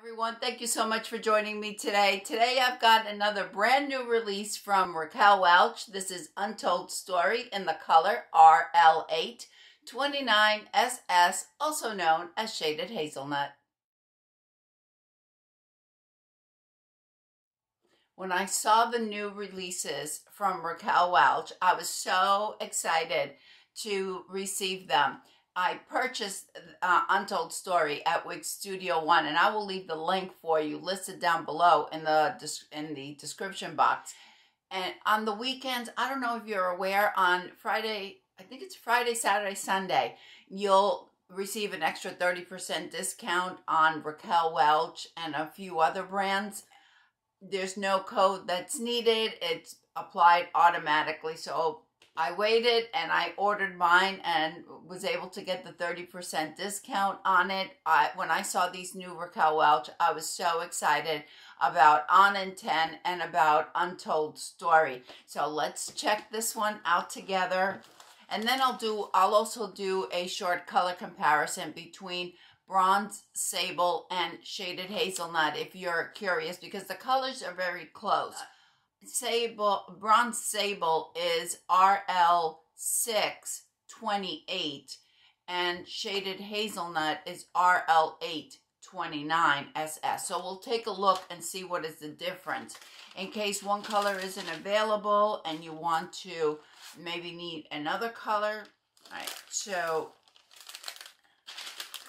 everyone. Thank you so much for joining me today. Today I've got another brand new release from Raquel Welch. This is Untold Story in the color RL8 29SS, also known as Shaded Hazelnut. When I saw the new releases from Raquel Welch, I was so excited to receive them. I purchased uh, Untold Story at Wig Studio One, and I will leave the link for you listed down below in the in the description box. And on the weekends, I don't know if you're aware, on Friday, I think it's Friday, Saturday, Sunday, you'll receive an extra 30% discount on Raquel Welch and a few other brands. There's no code that's needed. It's applied automatically. So I waited and I ordered mine and was able to get the 30% discount on it. I, when I saw these new Raquel Welch, I was so excited about On in 10 and about Untold Story. So let's check this one out together. And then I'll do, I'll also do a short color comparison between bronze sable and shaded hazelnut if you're curious because the colors are very close sable bronze sable is RL six twenty eight and shaded hazelnut is RL eight twenty nine SS. So we'll take a look and see what is the difference. In case one color isn't available and you want to maybe need another color. All right, so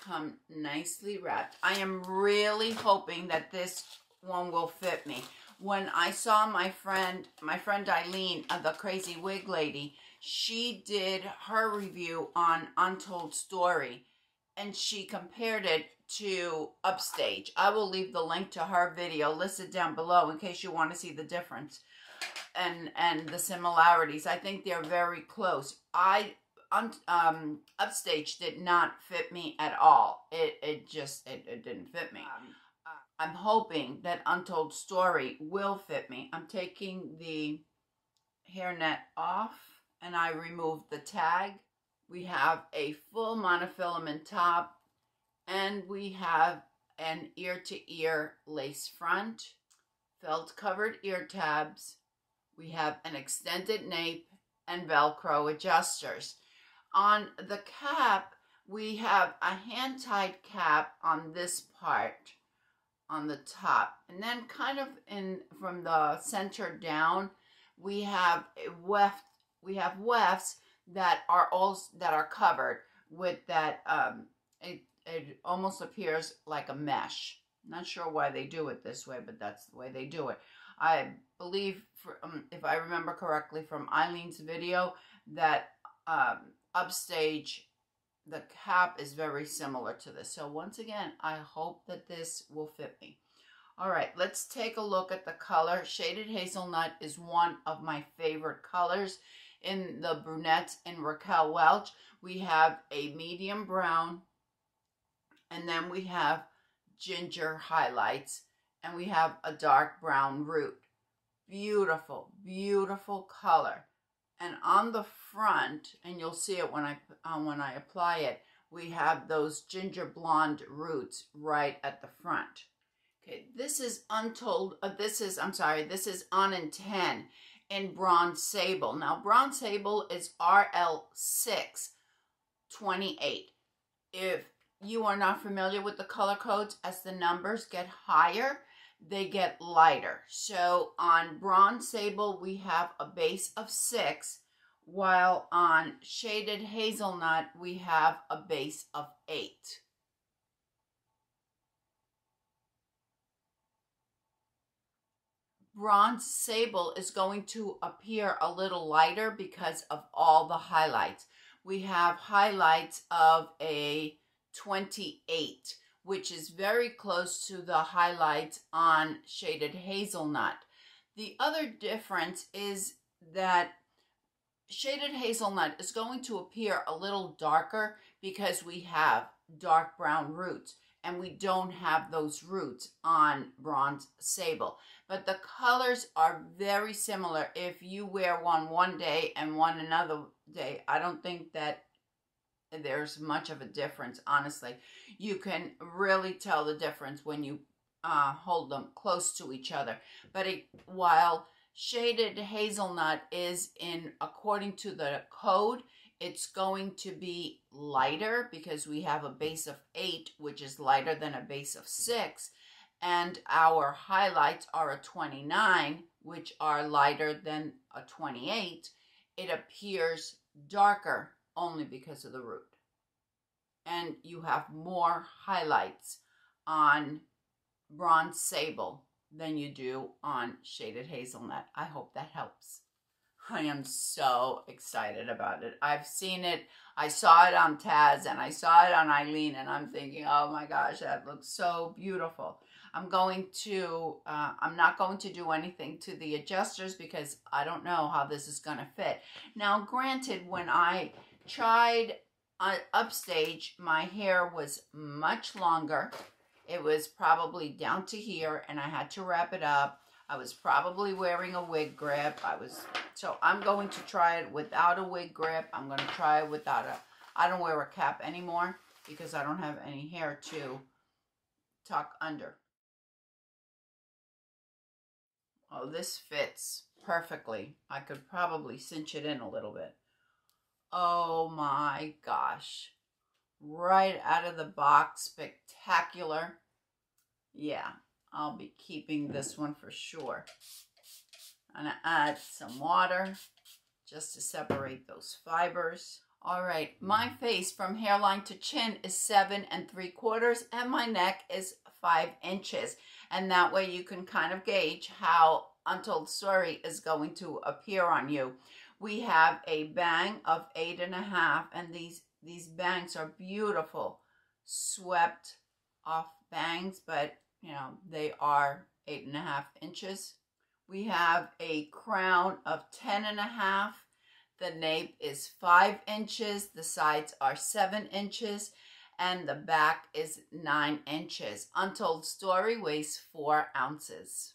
come nicely wrapped. I am really hoping that this one will fit me when I saw my friend, my friend Eileen, uh, the crazy wig lady, she did her review on Untold Story and she compared it to Upstage. I will leave the link to her video listed down below in case you want to see the difference and and the similarities. I think they're very close. I um Upstage did not fit me at all. It it just it, it didn't fit me. Um, I'm hoping that Untold Story will fit me. I'm taking the hairnet off and I remove the tag. We have a full monofilament top and we have an ear-to-ear -ear lace front, felt covered ear tabs. We have an extended nape and Velcro adjusters. On the cap, we have a hand-tied cap on this part on the top. And then kind of in from the center down, we have a weft, we have wefts that are all that are covered with that um it it almost appears like a mesh. Not sure why they do it this way, but that's the way they do it. I believe, for, um, if I remember correctly from Eileen's video, that um, Upstage the cap is very similar to this. So once again, I hope that this will fit me. All right, let's take a look at the color. Shaded Hazelnut is one of my favorite colors. In the brunettes in Raquel Welch, we have a medium brown, and then we have ginger highlights, and we have a dark brown root. Beautiful, beautiful color. And on the front, and you'll see it when I uh, when I apply it, we have those ginger blonde roots right at the front. Okay, this is Untold, uh, this is, I'm sorry, this is On in 10 in Bronze Sable. Now, Bronze Sable is RL6 28. If you are not familiar with the color codes, as the numbers get higher, they get lighter. So on bronze sable, we have a base of six, while on shaded hazelnut, we have a base of eight. Bronze sable is going to appear a little lighter because of all the highlights. We have highlights of a 28 which is very close to the highlights on Shaded Hazelnut. The other difference is that Shaded Hazelnut is going to appear a little darker because we have dark brown roots and we don't have those roots on Bronze Sable. But the colors are very similar. If you wear one one day and one another day, I don't think that there's much of a difference, honestly. You can really tell the difference when you uh, hold them close to each other. But it, while shaded hazelnut is in according to the code, it's going to be lighter because we have a base of 8, which is lighter than a base of 6. And our highlights are a 29, which are lighter than a 28. It appears darker only because of the root. And you have more highlights on bronze sable than you do on shaded hazelnut. I hope that helps. I am so excited about it. I've seen it. I saw it on Taz and I saw it on Eileen and I'm thinking, oh my gosh, that looks so beautiful. I'm going to, uh, I'm not going to do anything to the adjusters because I don't know how this is going to fit. Now, granted, when I tried uh, upstage, my hair was much longer. It was probably down to here and I had to wrap it up. I was probably wearing a wig grip. I was, so I'm going to try it without a wig grip. I'm going to try it without a, I don't wear a cap anymore because I don't have any hair to tuck under. Oh, this fits perfectly. I could probably cinch it in a little bit. Oh my gosh. Right out of the box, spectacular. Yeah, I'll be keeping this one for sure. I'm to add some water just to separate those fibers. All right, my face from hairline to chin is seven and three quarters and my neck is five inches. And that way you can kind of gauge how Untold Story is going to appear on you. We have a bang of eight and a half and these, these bangs are beautiful, swept off bangs, but you know, they are eight and a half inches. We have a crown of ten and a half. The nape is five inches. The sides are seven inches. And the back is nine inches. Untold Story weighs four ounces.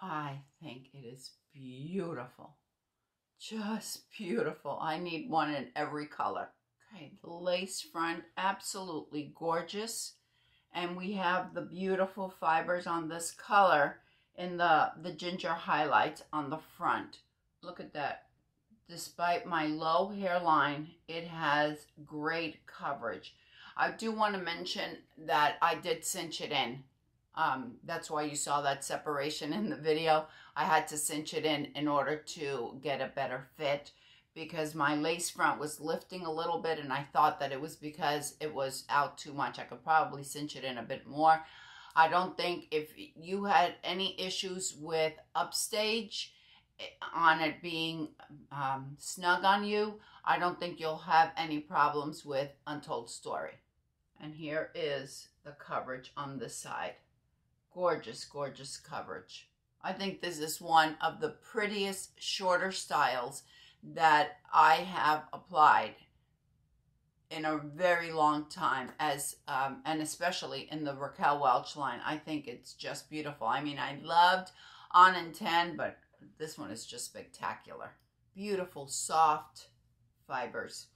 I think it is beautiful. Just beautiful. I need one in every color. Okay, the lace front, absolutely gorgeous. And we have the beautiful fibers on this color in the, the ginger highlights on the front. Look at that. Despite my low hairline, it has great coverage. I do want to mention that I did cinch it in. Um, that's why you saw that separation in the video. I had to cinch it in in order to get a better fit because my lace front was lifting a little bit and I thought that it was because it was out too much. I could probably cinch it in a bit more. I don't think if you had any issues with upstage eh, on it being um, snug on you, I don't think you'll have any problems with Untold Story. And here is the coverage on this side gorgeous, gorgeous coverage. I think this is one of the prettiest shorter styles that I have applied in a very long time as um, and especially in the Raquel Welch line. I think it's just beautiful. I mean, I loved on and 10, but this one is just spectacular. Beautiful, soft fibers.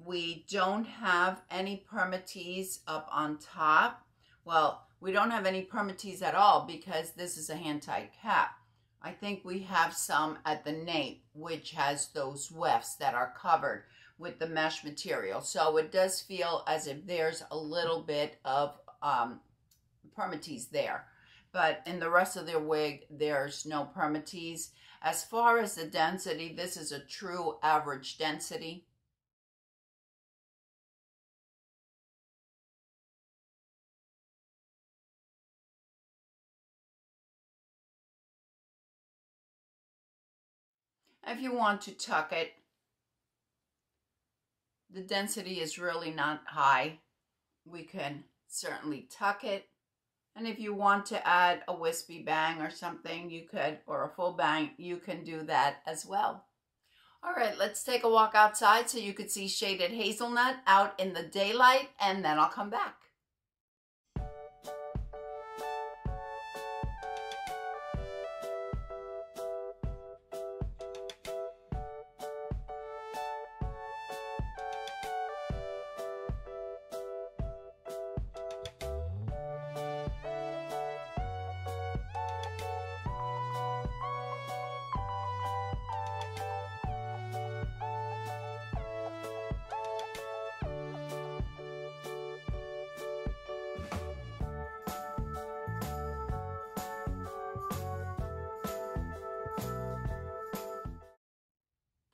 We don't have any permatease up on top. Well, we don't have any permatease at all because this is a hand-tied cap. I think we have some at the nape, which has those wefts that are covered with the mesh material. So it does feel as if there's a little bit of um, permatease there. But in the rest of their wig, there's no permatease. As far as the density, this is a true average density. If you want to tuck it, the density is really not high. We can certainly tuck it. And if you want to add a wispy bang or something, you could, or a full bang, you can do that as well. All right, let's take a walk outside so you could see shaded hazelnut out in the daylight, and then I'll come back.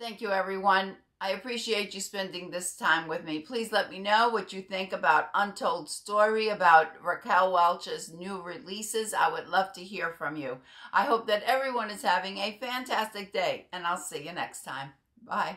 Thank you, everyone. I appreciate you spending this time with me. Please let me know what you think about Untold Story, about Raquel Welch's new releases. I would love to hear from you. I hope that everyone is having a fantastic day, and I'll see you next time. Bye.